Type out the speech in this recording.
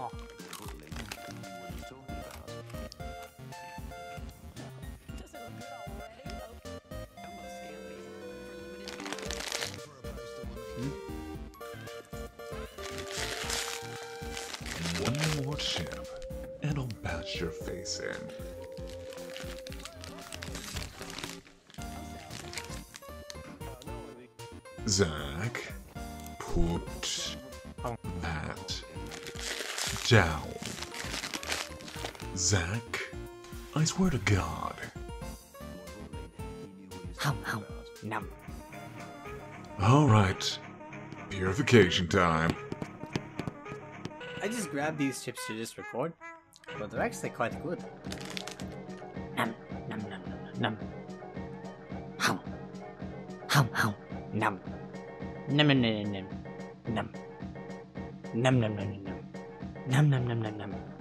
One more chip, and I'll bash your face in. Zach, put down. Zach, I swear to God. Hum, hum. Num. All right, purification time. I just grabbed these chips to just record, but they're actually quite good. Num. Num, num, num, num. Hum. Hum, hum. Num. Num, num, num, num. Num. Num, num, num, num, num. Num, num, num, num, num.